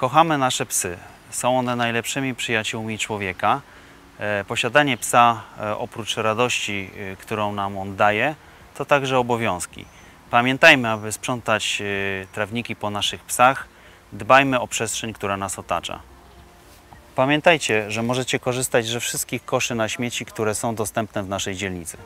Kochamy nasze psy. Są one najlepszymi przyjaciółmi człowieka. E, posiadanie psa, e, oprócz radości, e, którą nam on daje, to także obowiązki. Pamiętajmy, aby sprzątać trawniki po naszych psach. Dbajmy o przestrzeń, która nas otacza. Pamiętajcie, że możecie korzystać ze wszystkich koszy na śmieci, które są dostępne w naszej dzielnicy.